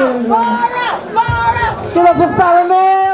Fire up! Fire up! Get up and follow me!